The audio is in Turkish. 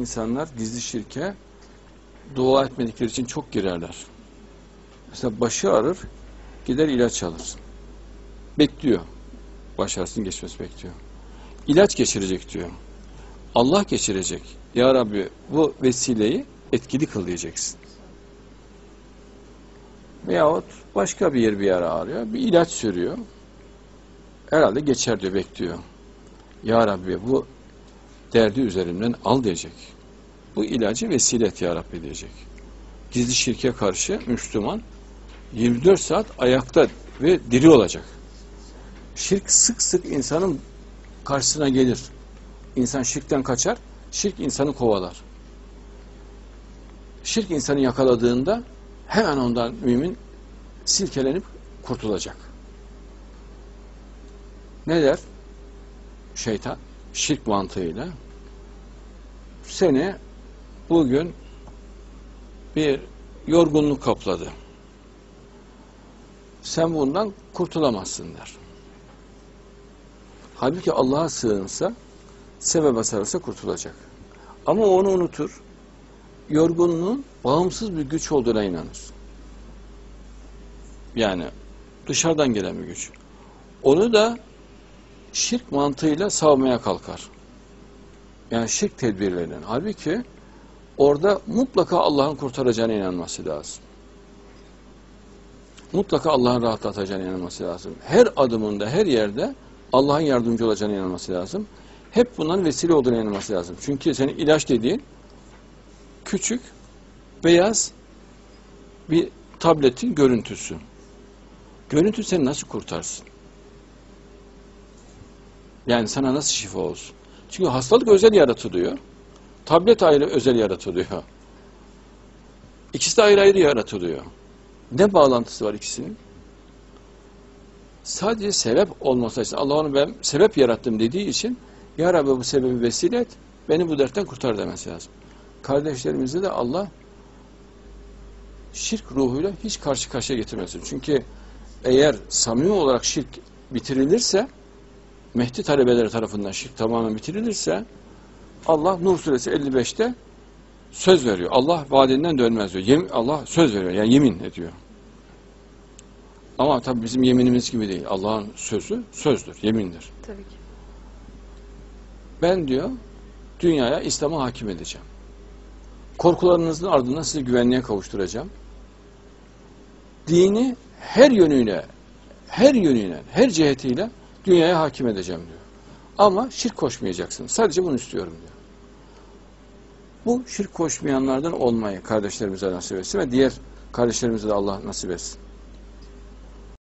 İnsanlar gizli şirke dua etmedikleri için çok girerler. Mesela başı ağrır, gider ilaç alır. Bekliyor. Baş ağrısının geçmesi bekliyor. İlaç geçirecek diyor. Allah geçirecek. Ya Rabbi bu vesileyi etkili kıl diyeceksin. Veyahut başka bir yer bir yere ağrıyor. Bir ilaç sürüyor. Herhalde geçer diyor, bekliyor. Ya Rabbi bu derdi üzerimden al diyecek. Bu ilacı vesile et ya Rabbi diyecek. Gizli şirke karşı Müslüman 24 saat ayakta ve diri olacak. Şirk sık sık insanın karşısına gelir. İnsan şirkten kaçar, şirk insanı kovalar. Şirk insanı yakaladığında hemen ondan mümin silkelenip kurtulacak. Ne der? Şeytan şirk mantığıyla seni bugün bir yorgunluk kapladı. Sen bundan kurtulamazsın der. Halbuki Allah'a sığınsa, sebebe sarılsa kurtulacak. Ama onu unutur. Yorgunluğun bağımsız bir güç olduğuna inanır. Yani dışarıdan gelen bir güç. Onu da şirk mantığıyla savmaya kalkar. Yani şirk tedbirlerinden. Halbuki orada mutlaka Allah'ın kurtaracağına inanması lazım. Mutlaka Allah'ın rahatlatacağına inanması lazım. Her adımında, her yerde Allah'ın yardımcı olacağına inanması lazım. Hep bundan vesile olduğuna inanması lazım. Çünkü senin ilaç dediğin küçük, beyaz bir tabletin görüntüsü. Görüntü seni nasıl kurtarsın? Yani sana nasıl şifa olsun? Çünkü hastalık özel yaratılıyor. Tablet ayrı özel yaratılıyor. İkisi de ayrı ayrı yaratılıyor. Ne bağlantısı var ikisinin? Sadece sebep olması için Allah ben sebep yarattım dediği için Ya Rabbi bu sebebi vesile et beni bu dertten kurtar demesi lazım. Kardeşlerimizi de Allah şirk ruhuyla hiç karşı karşıya getirmesin. Çünkü eğer samimi olarak şirk bitirilirse Mehdi talebeleri tarafından şirk tamamen bitirilirse Allah Nur suresi 55'te söz veriyor. Allah vaadinden dönmez diyor. Yem, Allah söz veriyor. Yani yemin ediyor. Ama tabii bizim yeminimiz gibi değil. Allah'ın sözü sözdür, yemindir. Tabii ki. Ben diyor dünyaya İslam'a hakim edeceğim. Korkularınızın ardından sizi güvenliğe kavuşturacağım. Dini her yönüyle, her yönüyle, her cihetiyle dünyaya hakim edeceğim diyor. Ama şirk koşmayacaksın. Sadece bunu istiyorum diyor. Bu şirk koşmayanlardan olmayı kardeşlerimize nasip etsin ve diğer kardeşlerimize de Allah nasip etsin.